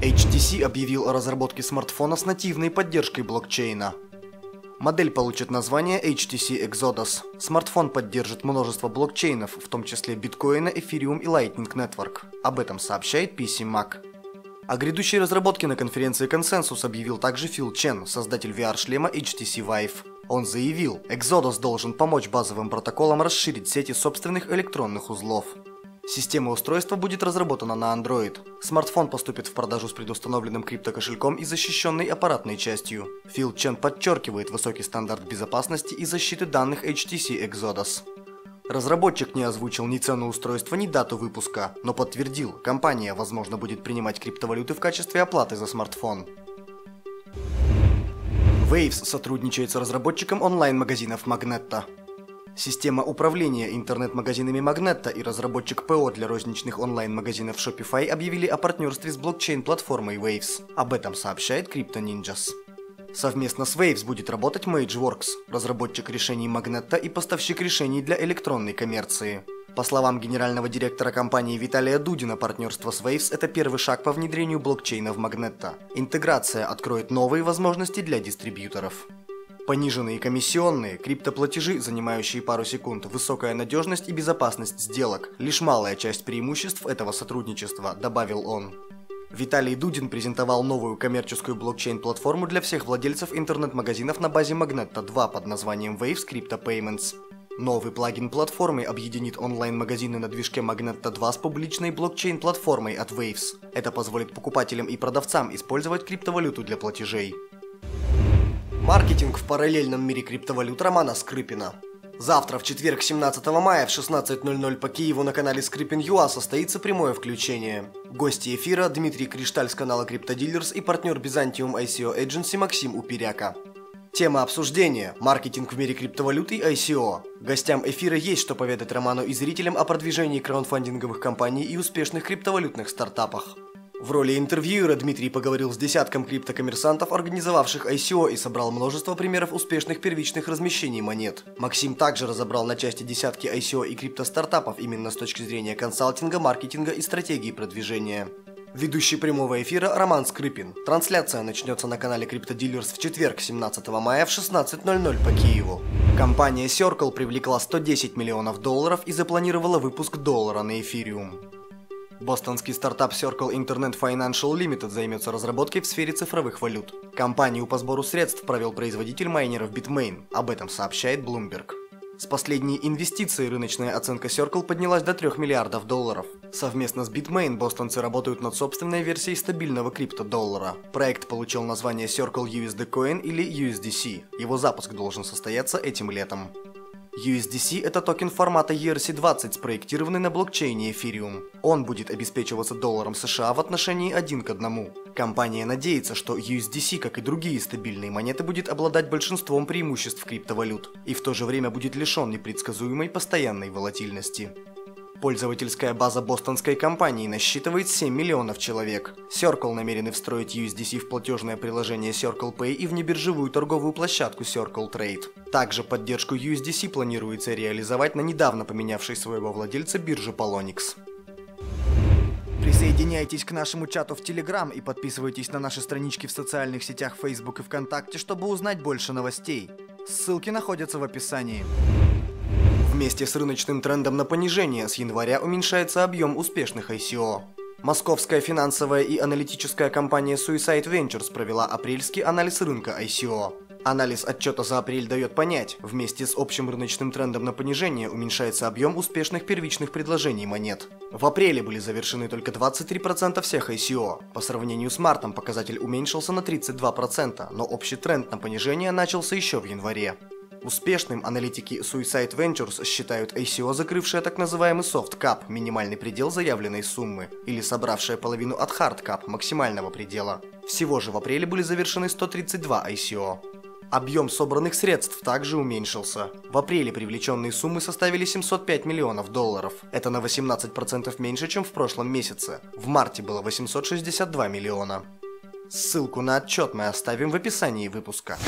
HTC объявил о разработке смартфона с нативной поддержкой блокчейна. Модель получит название HTC Exodus. Смартфон поддержит множество блокчейнов, в том числе биткоина, эфириум и Lightning Network. Об этом сообщает PC Mac. О грядущей разработке на конференции Consensus объявил также Фил Чен, создатель VR-шлема HTC Vive. Он заявил, Exodus должен помочь базовым протоколам расширить сети собственных электронных узлов. Система устройства будет разработана на Android. Смартфон поступит в продажу с предустановленным криптокошельком и защищенной аппаратной частью. Фил Чен подчеркивает высокий стандарт безопасности и защиты данных HTC Exodus. Разработчик не озвучил ни цену устройства, ни дату выпуска, но подтвердил, компания, возможно, будет принимать криптовалюты в качестве оплаты за смартфон. Waves сотрудничает с разработчиком онлайн-магазинов Magneto. Система управления интернет-магазинами Magneto и разработчик ПО для розничных онлайн-магазинов Shopify объявили о партнерстве с блокчейн-платформой Waves. Об этом сообщает Crypto Ninjas. Совместно с Waves будет работать MageWorks, разработчик решений Magneto и поставщик решений для электронной коммерции. По словам генерального директора компании Виталия Дудина, партнерство с Waves – это первый шаг по внедрению блокчейна в Magneto. Интеграция откроет новые возможности для дистрибьюторов. Пониженные комиссионные, криптоплатежи, занимающие пару секунд, высокая надежность и безопасность сделок – лишь малая часть преимуществ этого сотрудничества, добавил он. Виталий Дудин презентовал новую коммерческую блокчейн-платформу для всех владельцев интернет-магазинов на базе Magneto 2 под названием Waves Crypto Payments. Новый плагин платформы объединит онлайн-магазины на движке Magneto 2 с публичной блокчейн-платформой от Waves. Это позволит покупателям и продавцам использовать криптовалюту для платежей. Маркетинг в параллельном мире криптовалют Романа Скрипина. Завтра, в четверг, 17 мая в 16.00 по Киеву на канале Скрипин.ua состоится прямое включение. Гости эфира Дмитрий Кришталь с канала CryptoDealers и партнер Byzantium ICO Agency Максим Уперяка. Тема обсуждения – маркетинг в мире криптовалют и ICO. Гостям эфира есть что поведать Роману и зрителям о продвижении краундфандинговых компаний и успешных криптовалютных стартапах. В роли интервьюера Дмитрий поговорил с десятком криптокоммерсантов, организовавших ICO и собрал множество примеров успешных первичных размещений монет. Максим также разобрал на части десятки ICO и криптостартапов именно с точки зрения консалтинга, маркетинга и стратегии продвижения. Ведущий прямого эфира Роман Скрипин. Трансляция начнется на канале CryptoDealers в четверг, 17 мая в 16.00 по Киеву. Компания Circle привлекла 110 миллионов долларов и запланировала выпуск доллара на эфириум. Бостонский стартап Circle Internet Financial Limited займется разработкой в сфере цифровых валют. Компанию по сбору средств провел производитель майнеров Bitmain, об этом сообщает Bloomberg. С последней инвестицией рыночная оценка Circle поднялась до 3 миллиардов долларов. Совместно с Bitmain бостонцы работают над собственной версией стабильного криптодоллара. Проект получил название Circle USD Coin или USDC. Его запуск должен состояться этим летом. USDC – это токен формата ERC-20, спроектированный на блокчейне Ethereum. Он будет обеспечиваться долларом США в отношении один к одному. Компания надеется, что USDC, как и другие стабильные монеты, будет обладать большинством преимуществ криптовалют и в то же время будет лишен непредсказуемой постоянной волатильности. Пользовательская база бостонской компании насчитывает 7 миллионов человек. Circle намерены встроить USDC в платежное приложение Circle Pay и в небиржевую торговую площадку Circle Trade. Также поддержку USDC планируется реализовать на недавно поменявшей своего владельца бирже Polonix. Присоединяйтесь к нашему чату в Telegram и подписывайтесь на наши странички в социальных сетях Facebook и ВКонтакте, чтобы узнать больше новостей. Ссылки находятся в описании. Вместе с рыночным трендом на понижение с января уменьшается объем успешных ICO. Московская финансовая и аналитическая компания Suicide Ventures провела апрельский анализ рынка ICO. Анализ отчета за апрель дает понять, вместе с общим рыночным трендом на понижение уменьшается объем успешных первичных предложений монет. В апреле были завершены только 23% всех ICO. По сравнению с мартом показатель уменьшился на 32%, но общий тренд на понижение начался еще в январе. Успешным аналитики Suicide Ventures считают ICO, закрывшее так называемый soft cap, минимальный предел заявленной суммы, или собравшее половину от hard cap, максимального предела. Всего же в апреле были завершены 132 ICO. Объем собранных средств также уменьшился. В апреле привлеченные суммы составили 705 миллионов долларов. Это на 18% меньше, чем в прошлом месяце. В марте было 862 миллиона. Ссылку на отчет мы оставим в описании выпуска.